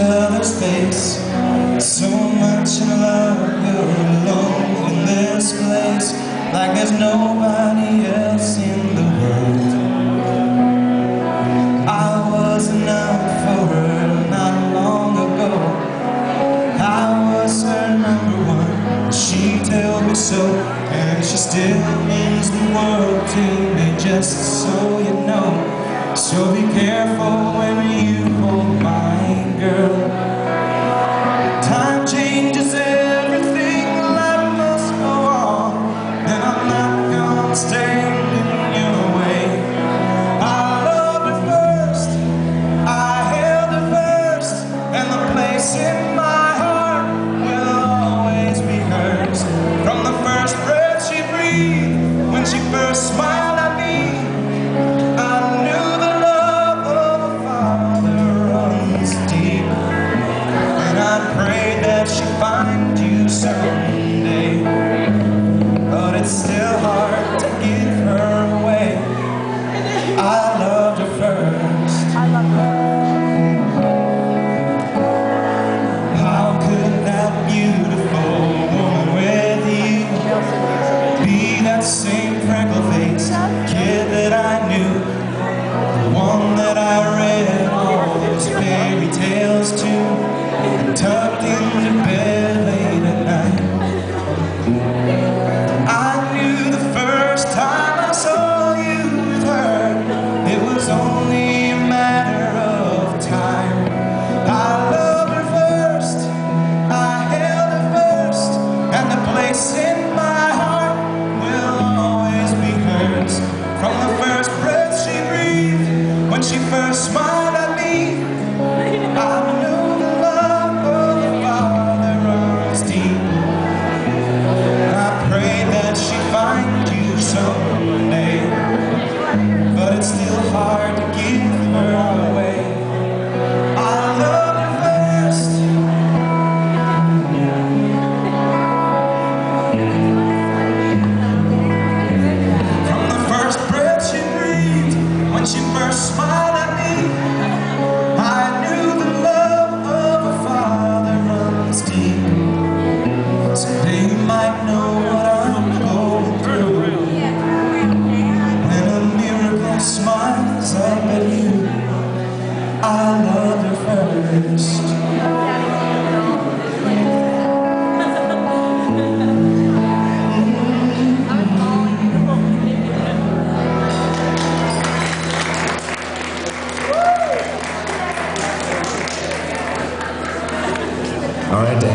other's face So much in love, you're alone in this place Like there's nobody else in the world. I was enough for her not long ago. I was her number one, she told me so. And she still means the world to me, just so you know. So be careful when you in my trapped in the bed alright? Dan.